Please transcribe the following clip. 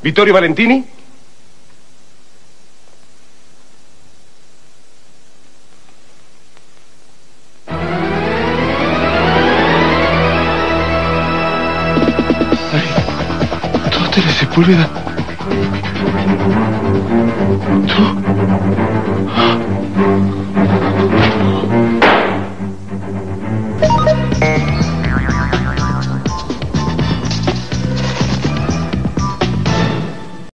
Vittorio Valentini? Toate le Sepúlveda. Tú.